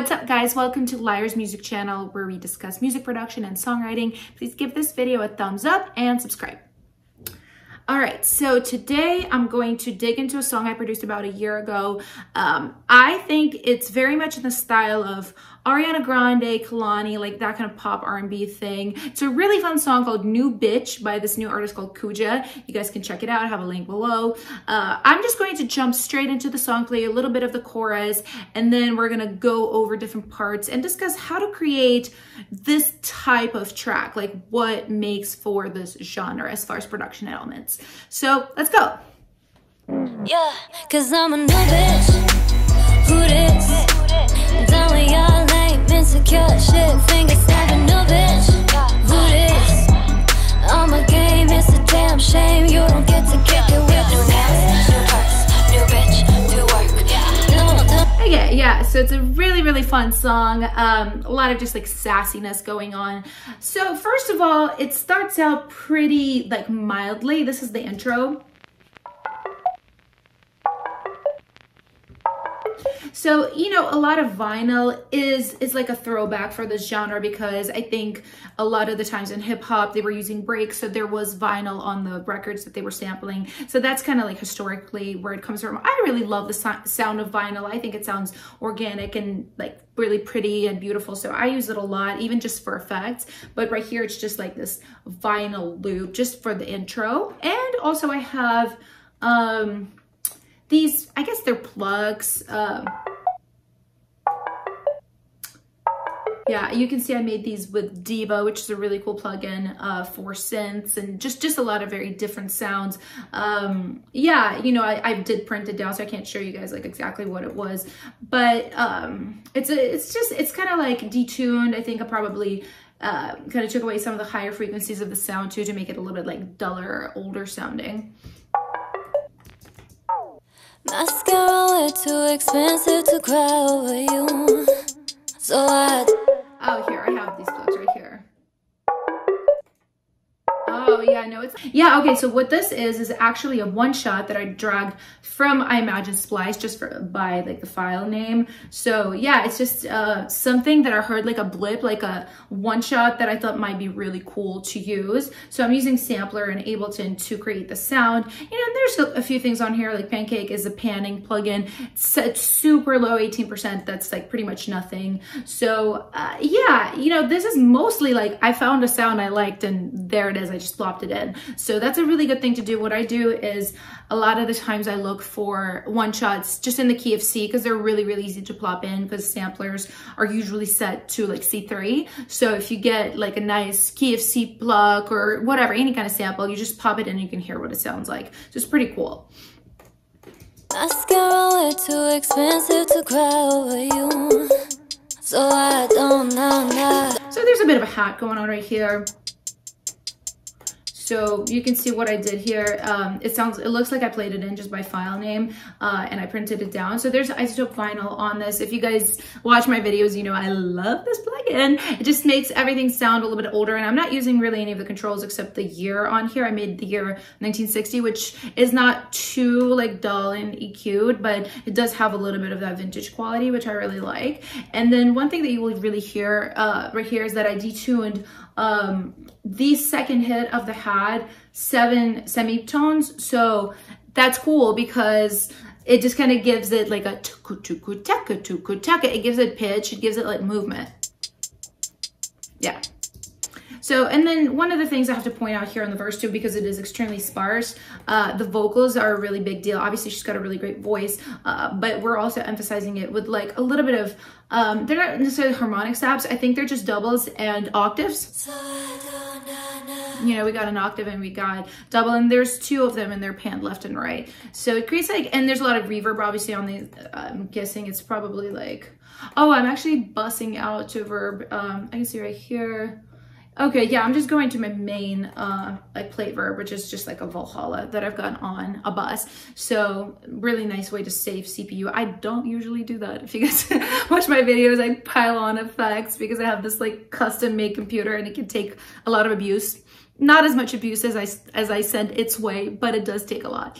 What's up guys? Welcome to Lyre's Music Channel where we discuss music production and songwriting. Please give this video a thumbs up and subscribe. All right, so today I'm going to dig into a song I produced about a year ago. Um, I think it's very much in the style of Ariana Grande, Kehlani, like that kind of pop R&B thing. It's a really fun song called New Bitch by this new artist called Cuja. You guys can check it out. I have a link below. Uh, I'm just going to jump straight into the song, play a little bit of the chorus, and then we're gonna go over different parts and discuss how to create this type of track, like what makes for this genre as far as production elements. So let's go. Yeah, cause I'm a new bitch. Who this? Y'all insecure shit. Finger snapping, new bitch. Who this? I'm game, it's a damn shame. You don't get to kick it with work. Okay, yeah, so it's a really, really fun song. Um, a lot of just like sassiness going on. So first of all, it starts out pretty like mildly. This is the intro. So, you know, a lot of vinyl is is like a throwback for this genre because I think a lot of the times in hip hop they were using breaks, so there was vinyl on the records that they were sampling. So that's kind of like historically where it comes from. I really love the so sound of vinyl. I think it sounds organic and like really pretty and beautiful. So I use it a lot, even just for effects. But right here, it's just like this vinyl loop just for the intro. And also I have um, these, I guess they're plugs. Um, yeah, you can see I made these with Diva, which is a really cool plugin uh, for synths and just, just a lot of very different sounds. Um, yeah, you know, I, I did print it down, so I can't show you guys like exactly what it was, but um, it's a, it's just, it's kind of like detuned. I think I probably uh, kind of took away some of the higher frequencies of the sound too to make it a little bit like duller, older sounding. Mascara way too expensive to cry over you. So I. Oh, here, I have these plugs right Oh, yeah, no, it's, yeah, okay, so what this is, is actually a one shot that I dragged from, I imagine, Splice, just for, by, like, the file name. So, yeah, it's just uh, something that I heard, like, a blip, like a one shot that I thought might be really cool to use. So I'm using Sampler and Ableton to create the sound. You know, there's a, a few things on here, like Pancake is a panning plugin. It's, it's super low, 18%, that's, like, pretty much nothing. So, uh, yeah, you know, this is mostly, like, I found a sound I liked, and there it is, I just plopped it in. So that's a really good thing to do. What I do is a lot of the times I look for one shots just in the key of C because they're really, really easy to plop in because samplers are usually set to like C3. So if you get like a nice key of C plug or whatever, any kind of sample, you just pop it in and you can hear what it sounds like. So it's pretty cool. Mascara way too expensive to cry over you. So I don't know. So there's a bit of a hat going on right here. So you can see what I did here. Um, it sounds, it looks like I played it in just by file name uh, and I printed it down. So there's iZotope vinyl on this. If you guys watch my videos, you know I love this plugin. It just makes everything sound a little bit older and I'm not using really any of the controls except the year on here. I made the year 1960, which is not too like dull and EQ'd, but it does have a little bit of that vintage quality, which I really like. And then one thing that you will really hear uh, right here is that I detuned um, the second hit of the had seven semitones. So that's cool because it just kind of gives it like a tuku tuku taka tuku taka. It gives it pitch, it gives it like movement. Yeah. So, and then one of the things I have to point out here on the verse too, because it is extremely sparse, uh, the vocals are a really big deal. Obviously, she's got a really great voice, uh, but we're also emphasizing it with like a little bit of, um, they're not necessarily harmonic steps. I think they're just doubles and octaves. You know, we got an octave and we got double, and there's two of them and they're panned left and right. So it creates like, and there's a lot of reverb obviously on the, I'm guessing it's probably like, oh, I'm actually bussing out to verb. Um, I can see right here. Okay, yeah, I'm just going to my main uh, like plate verb, which is just like a Valhalla that I've got on a bus. So really nice way to save CPU. I don't usually do that. If you guys watch my videos, I pile on effects because I have this like custom made computer and it can take a lot of abuse. Not as much abuse as I, as I send its way, but it does take a lot.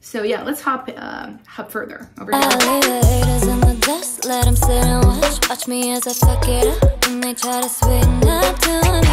So yeah, let's hop uh, hop further over here. Dust, let them sit and watch. Watch me as I fuck it up. And they try to sweeten up to me.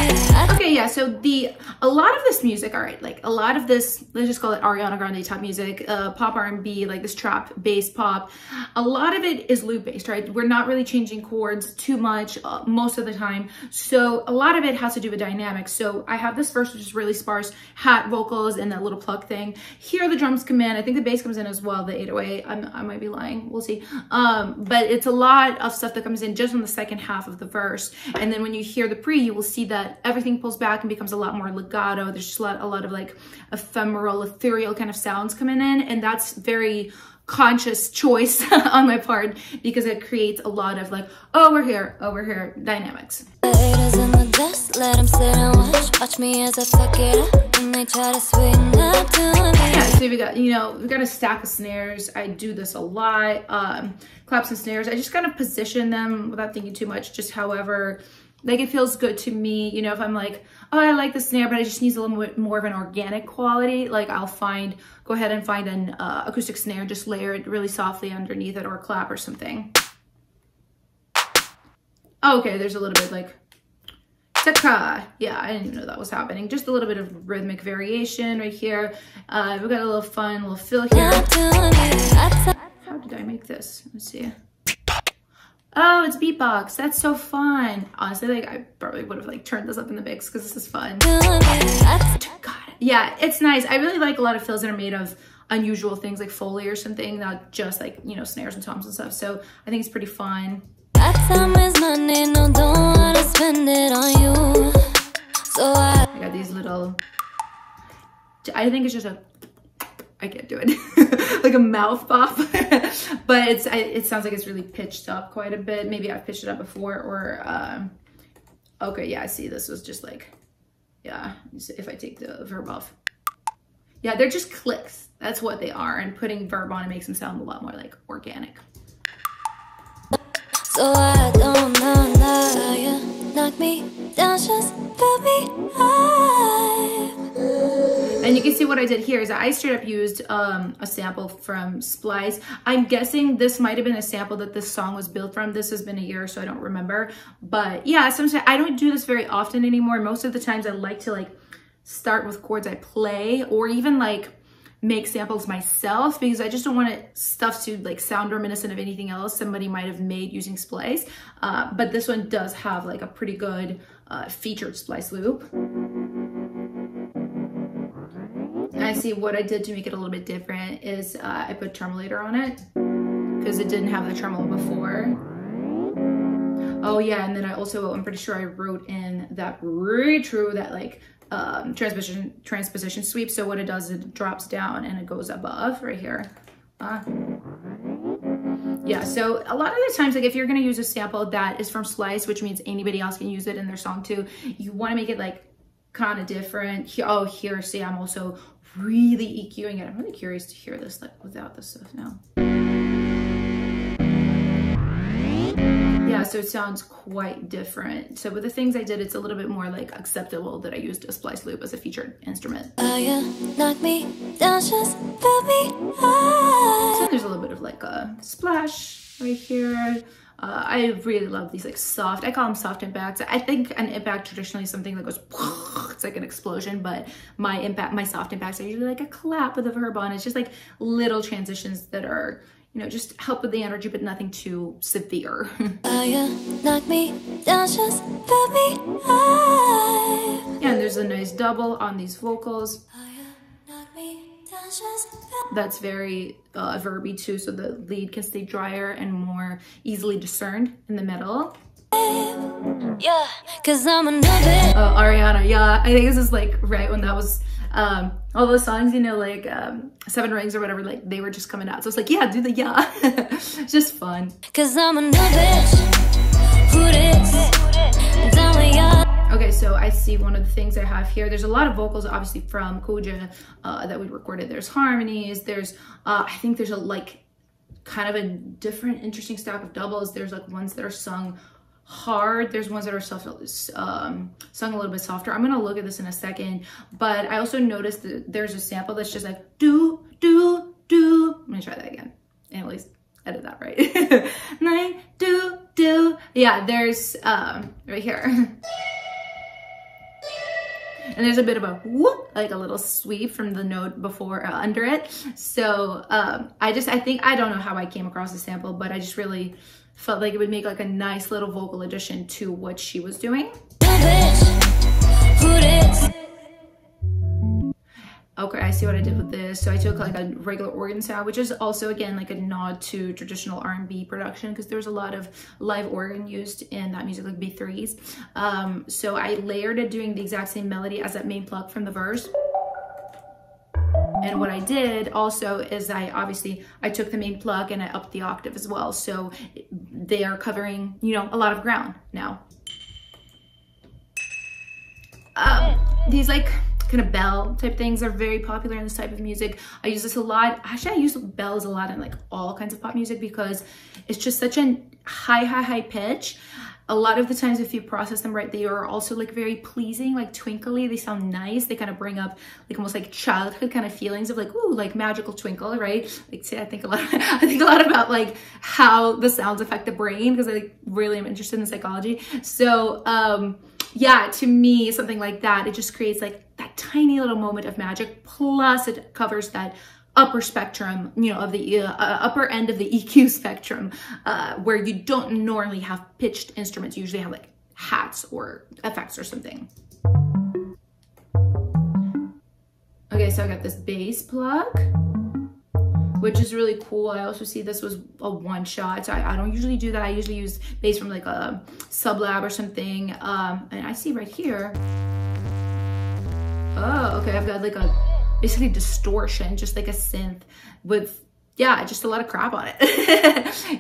Okay, yeah, so the a lot of this music, all right, like a lot of this, let's just call it Ariana Grande type music, uh, pop R&B, like this trap bass pop, a lot of it is loop based, right? We're not really changing chords too much uh, most of the time. So a lot of it has to do with dynamics. So I have this verse, which is really sparse, hat vocals and that little pluck thing. Here the drums come in. I think the bass comes in as well, the 808. I'm, I might be lying. We'll see. Um, but it's a lot of stuff that comes in just on the second half of the verse. And then when you hear the pre, you will see that everything pulls back and becomes a lot more legato. There's just a lot, a lot of like ephemeral, ethereal kind of sounds coming in. And that's very conscious choice on my part because it creates a lot of like, oh, we're here, over here dynamics. Haters in the dust, let them sit and watch. Watch me as I fuck up. And they try to sweeten up to me. Yeah, so we got, you know, we got a stack of snares. I do this a lot. Um, claps and snares. I just kind of position them without thinking too much, just however, like it feels good to me. You know, if I'm like, oh, I like the snare, but I just needs a little bit more of an organic quality, like I'll find, go ahead and find an uh, acoustic snare, just layer it really softly underneath it or clap or something. Oh, okay, there's a little bit like. Yeah, I didn't even know that was happening. Just a little bit of rhythmic variation right here. Uh, we got a little fun little fill here. Up to me. Up to How did I make this? Let's see. Oh, it's beatbox. That's so fun. Honestly, like I probably would have like turned this up in the mix because this is fun. God, yeah, it's nice. I really like a lot of fills that are made of unusual things like Foley or something, not just like, you know, snares and toms and stuff. So I think it's pretty fun. Money, no, it. So I I got these little, I think it's just a, I can't do it, like a mouth pop, but it's, I, it sounds like it's really pitched up quite a bit. Maybe I've pitched it up before or, um, okay, yeah, I see this was just like, yeah, if I take the verb off. Yeah, they're just clicks. That's what they are. And putting verb on it makes them sound a lot more like organic. So I don't know now you knock me down, just fill me high. And you can see what I did here is I straight up used um, a sample from Splice. I'm guessing this might have been a sample that this song was built from. This has been a year, so I don't remember. But yeah, sometimes I don't do this very often anymore. Most of the times I like to like start with chords I play or even like make samples myself because I just don't want it stuff to like sound reminiscent of anything else somebody might have made using Splice. Uh, but this one does have like a pretty good uh, featured Splice loop. See what I did to make it a little bit different is uh, I put tremolator on it because it didn't have the tremolo before. Oh yeah, and then I also, I'm pretty sure I wrote in that really true, that like um, transposition, transposition sweep. So what it does, it drops down and it goes above right here. Uh, yeah, so a lot of the times, like if you're gonna use a sample that is from Splice, which means anybody else can use it in their song too, you wanna make it like kind of different. Here, oh, here, see, I'm also really EQing it. I'm really curious to hear this like without this stuff now. Yeah, so it sounds quite different. So with the things I did, it's a little bit more like acceptable that I used a splice loop as a featured instrument. Oh, you knock me down, just fill me high. So there's a little bit of like a splash right here. Uh, I really love these like soft, I call them soft impacts. I think an impact traditionally is something that goes, it's like an explosion, but my impact, my soft impacts are usually like a clap with a verb on. It's just like little transitions that are, you know, just help with the energy, but nothing too severe. Knock me down, just fill me high. and there's a nice double on these vocals. You knock me down, just fill That's very uh, verby too, so the lead can stay drier and more easily discerned in the middle. Yeah, cause I'm a new bitch. Oh, Ariana, yeah, I think this is like right when that was um all those songs, you know, like um Seven Rings or whatever, like they were just coming out. So it's like, yeah, do the yeah. it's just fun. Cause I'm a new bitch. See one of the things I have here. There's a lot of vocals, obviously, from Cuja uh, that we recorded. There's harmonies. There's, uh, I think there's a like kind of a different, interesting stack of doubles. There's like ones that are sung hard. There's ones that are soft, um, sung a little bit softer. I'm gonna look at this in a second, but I also noticed that there's a sample that's just like do, do, do. Let me try that again. And at least edit that right. Night do do. Yeah, there's um, right here. and there's a bit of a whoop, like a little sweep from the note before uh, under it. So um, I just, I think, I don't know how I came across the sample, but I just really felt like it would make like a nice little vocal addition to what she was doing. Okay, I see what I did with this. So I took like a regular organ sound, which is also again like a nod to traditional R&B production because there's a lot of live organ used in that music, like B3s. Um, so I layered it doing the exact same melody as that main pluck from the verse. And what I did also is I obviously, I took the main pluck and I upped the octave as well. So they are covering, you know, a lot of ground now. Um, these like kind of bell type things are very popular in this type of music. I use this a lot. Actually, I use bells a lot in like all kinds of pop music because it's just such a high, high, high pitch. A lot of the times if you process them right, they are also like very pleasing, like twinkly. They sound nice. They kind of bring up like almost like childhood kind of feelings of like, ooh, like magical twinkle, right? Like say, I think a lot, I think a lot about like how the sounds affect the brain because I like, really am interested in psychology. So, um, yeah, to me, something like that, it just creates like tiny little moment of magic. Plus it covers that upper spectrum, you know, of the uh, upper end of the EQ spectrum, uh, where you don't normally have pitched instruments. You usually have like hats or effects or something. Okay, so I got this bass plug which is really cool. I also see this was a one shot. So I, I don't usually do that. I usually use bass from like a sub lab or something. Um, and I see right here, oh, okay. I've got like a basically distortion, just like a synth with yeah, just a lot of crap on it.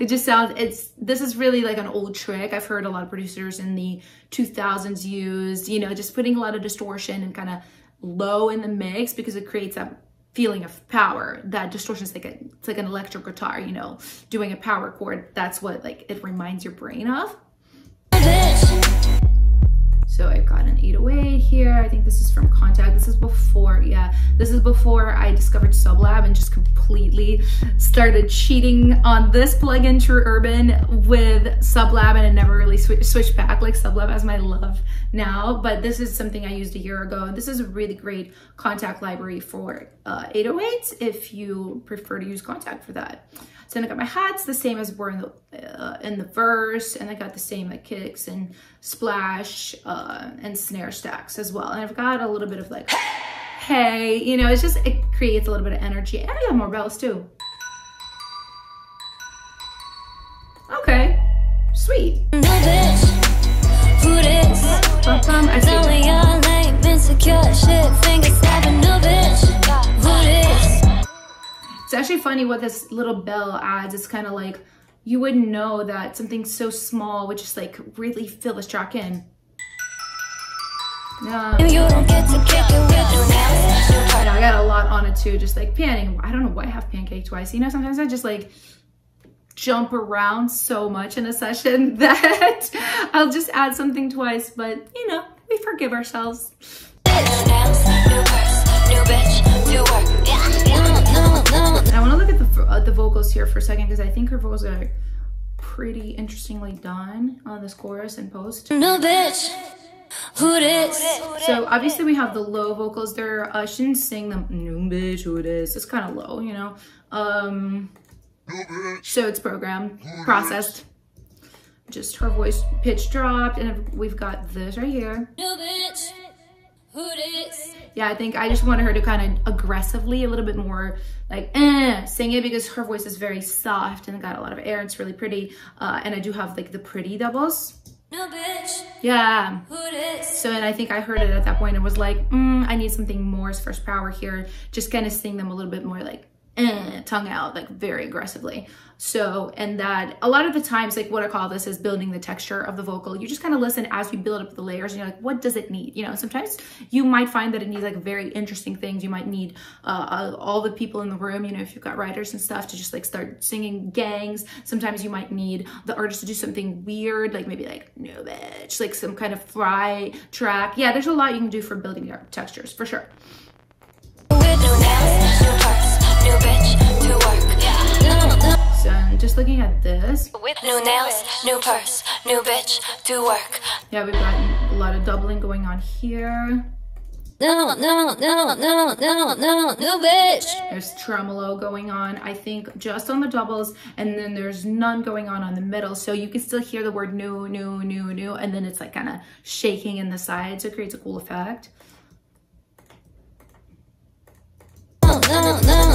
it just sounds, it's, this is really like an old trick. I've heard a lot of producers in the 2000s use, you know, just putting a lot of distortion and kind of low in the mix because it creates that feeling of power. That distortion is like a, it's like an electric guitar, you know, doing a power chord. That's what like it reminds your brain of. So I've got an 808 here. I think this is from Kontakt. This is before, yeah, this is before I discovered Sublab and just completely started cheating on this plugin True Urban with Sublab and it never really sw switched back like Sublab as my love now. But this is something I used a year ago. This is a really great Kontakt library for uh, 808s if you prefer to use Kontakt for that. So then I got my hats, the same as were in the, uh, in the verse, and I got the same like kicks and splash uh, and snare stacks as well. And I've got a little bit of like, hey, you know, it's just, it creates a little bit of energy. And I got more bells too. Okay, sweet. No bitch, who this? I see. Funny what this little bell adds. It's kind of like, you wouldn't know that something so small would just like really fill this track in. Yeah. I got a lot on it too, just like panning. I don't know why I have pancake twice. You know, sometimes I just like jump around so much in a session that I'll just add something twice, but you know, we forgive ourselves. I want to look at the, uh, the vocals here for a second because I think her vocals are pretty interestingly done on this chorus and post. No bitch. Who this? So obviously we have the low vocals there. I shouldn't sing them. No bitch, who this? It's kind of low, you know. Um, so it's programmed, processed. Just her voice pitch dropped, and we've got this right here. No bitch. Who this? Yeah, I think I just wanted her to kind of aggressively, a little bit more like eh, sing it because her voice is very soft and got a lot of air. It's really pretty. Uh, and I do have like the pretty doubles. No bitch. Yeah. Who? So and I think I heard it at that point and was like, mm, I need something more as first power here. Just kind of sing them a little bit more like eh, tongue out, like very aggressively. So, and that a lot of the times, like what I call this is building the texture of the vocal. You just kind of listen as you build up the layers and you're like, what does it need? You know, sometimes you might find that it needs like very interesting things. You might need uh, all the people in the room, you know, if you've got writers and stuff to just like start singing gangs. Sometimes you might need the artist to do something weird, like maybe like, no bitch, like some kind of fry track. Yeah, there's a lot you can do for building your textures for sure. And just looking at this, With new nails, new purse, new bitch, do work. yeah, we've got a lot of doubling going on here. No, no, no, no, no, no, new bitch. There's tremolo going on, I think, just on the doubles, and then there's none going on on the middle. So you can still hear the word new, new, new, new, and then it's like kind of shaking in the sides. So it creates a cool effect. No, no, no, no,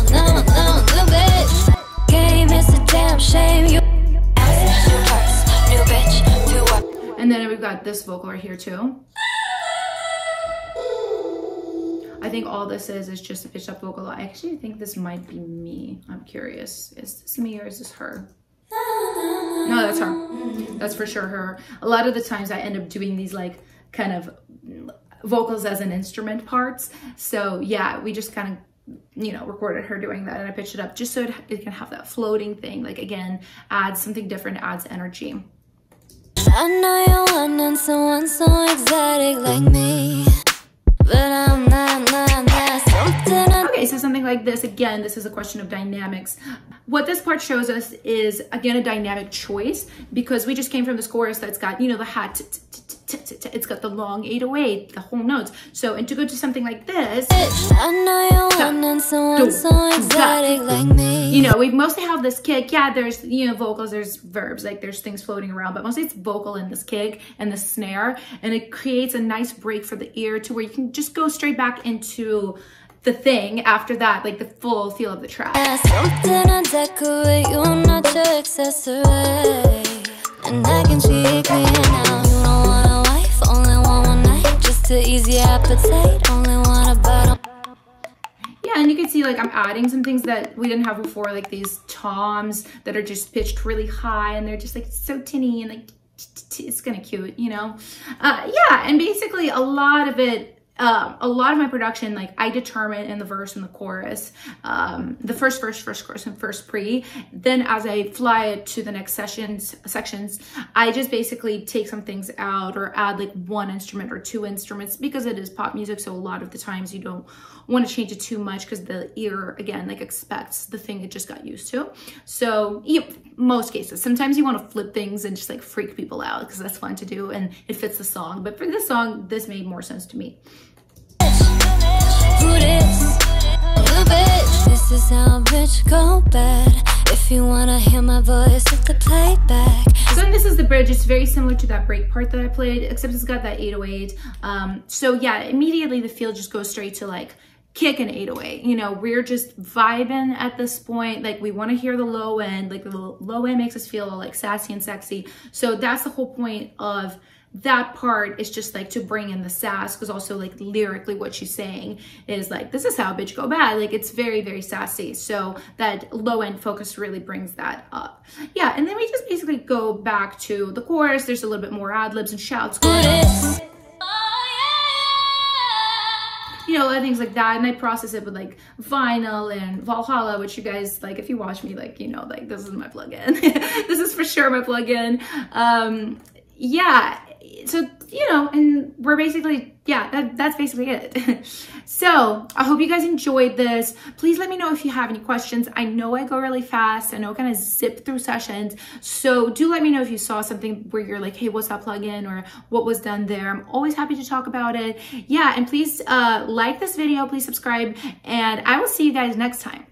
damn shame. You. And then we've got this vocal right here too. I think all this is is just a pitched up vocal. I actually think this might be me. I'm curious. Is this me or is this her? No, that's her. That's for sure her. A lot of the times I end up doing these like kind of vocals as an instrument parts. So yeah, we just kind of you know recorded her doing that and I pitched it up just so it, it can have that floating thing. Like again, adds something different, adds energy. I know you're someone so exotic like me. Something like this, again, this is a question of dynamics. What this part shows us is, again, a dynamic choice because we just came from this chorus that's got, you know, the hat, it's got the long 808, the whole notes. So, and to go to something like this, I you're wanting someone so exotic like me. you know, we mostly have this kick. Yeah, there's, you know, vocals, there's verbs, like there's things floating around, but mostly it's vocal and this kick and the snare. And it creates a nice break for the ear to where you can just go straight back into the thing after that, like the full feel of the track. Yeah, something I decorate, you're not your accessory. And I can cheat clean now. You don't want a wife, only want one night. Just to ease your appetite, only want a bottle. Yeah, and you can see like I'm adding some things that we didn't have before, like these toms that are just pitched really high and they're just like so tinny and like it's kind of cute, you know? Uh, yeah, and basically a lot of it um, a lot of my production, like I determine in the verse and the chorus, um, the first verse, first chorus, and first pre. Then as I fly it to the next sessions, sections, I just basically take some things out or add like one instrument or two instruments because it is pop music. So a lot of the times you don't want to change it too much because the ear again like expects the thing it just got used to. So most cases. Sometimes you want to flip things and just like freak people out because that's fun to do and it fits the song. But for this song, this made more sense to me. This? Is how bitch go bad. If you wanna hear my voice, hit the playback. So this is the bridge. It's very similar to that break part that I played, except it's got that 808. Um, so yeah, immediately the feel just goes straight to like kick an 808. You know, we're just vibing at this point. Like we want to hear the low end. Like the low end makes us feel like sassy and sexy. So that's the whole point of that part is just like to bring in the sass because also like lyrically what she's saying is like this is how bitch go bad like it's very very sassy so that low end focus really brings that up yeah and then we just basically go back to the chorus there's a little bit more ad libs and shouts you know, a lot of things like that. And I process it with like vinyl and Valhalla, which you guys like, if you watch me, like, you know, like this is my plugin. this is for sure my plugin. Um, yeah. So, you know, and we're basically, yeah, that, that's basically it. so I hope you guys enjoyed this. Please let me know if you have any questions. I know I go really fast. I know I kind of zip through sessions. So do let me know if you saw something where you're like, hey, what's that plugin or what was done there? I'm always happy to talk about it. Yeah, and please uh, like this video, please subscribe, and I will see you guys next time.